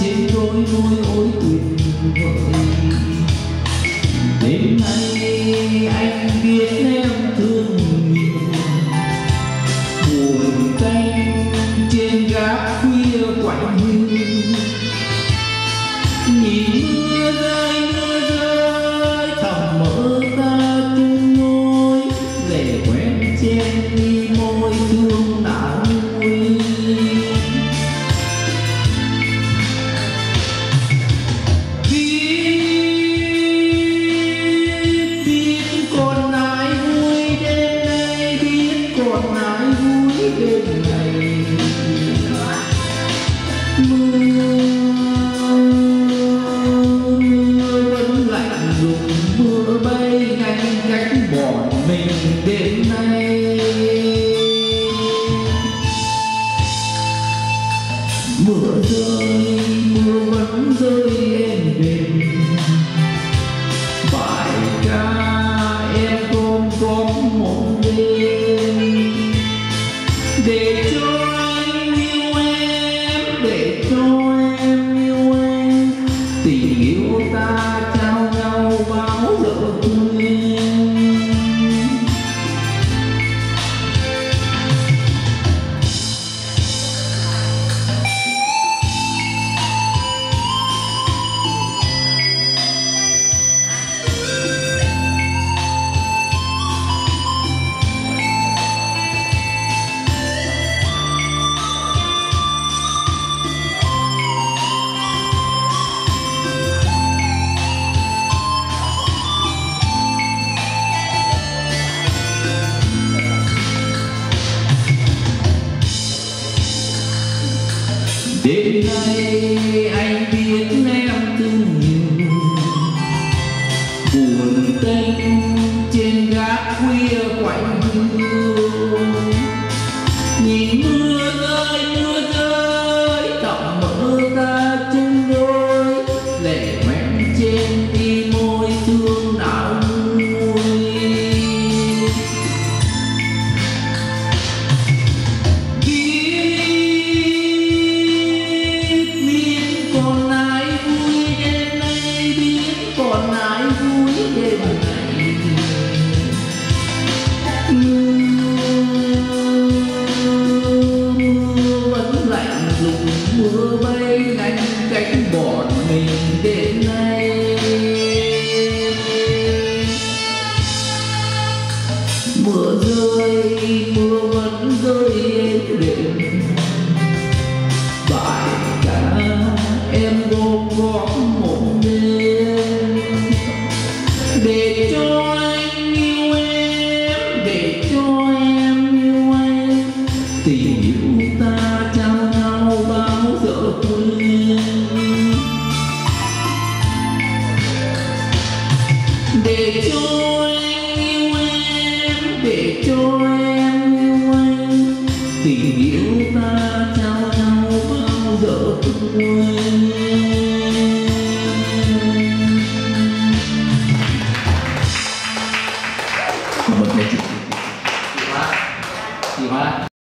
trên đôi môi ôi tuyệt vời đêm nay anh biết em thương nhiều buồn canh trên gác khuya quạnh hiu mưa rơi mưa vẫn rơi êm đềm để cho em yêu em. Tình yêu ta đêm nay anh biết em thương nhiều. Buồn tênh trên gác khuya quạnh hiu mưa vẫn rơi êm đềm bài ca, em vô có một đêm. Để cho anh yêu em, để cho em yêu anh. Tình yêu ta trao nhau bao giờ quên. Để cho em để cho em yêu anh. Tình yêu ta trao nhau bao giờ quên.